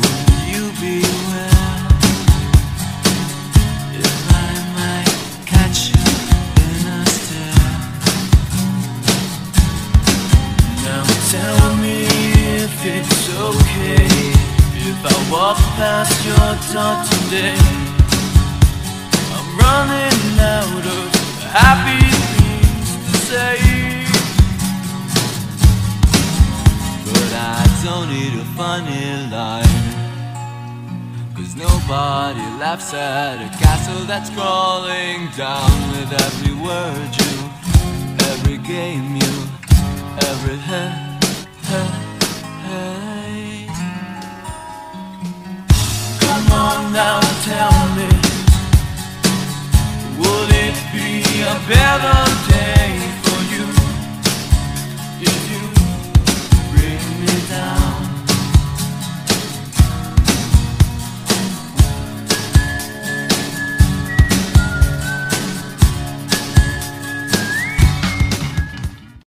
Will you If I might catch you in a stare. Now tell me if it's okay If I walk past your door today. I'm running out of happy don't need a funny line. Cause nobody laughs at a castle that's crawling down with every word you, every game you, every hey, hey, hey. Come on now, tell me, would it be a better